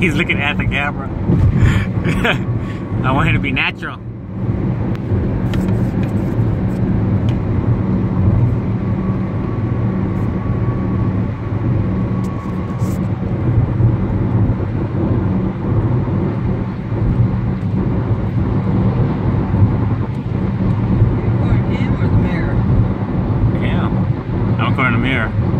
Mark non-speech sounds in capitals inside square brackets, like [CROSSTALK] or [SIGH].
[LAUGHS] He's looking at the camera. [LAUGHS] I want him to be natural. in the mirror.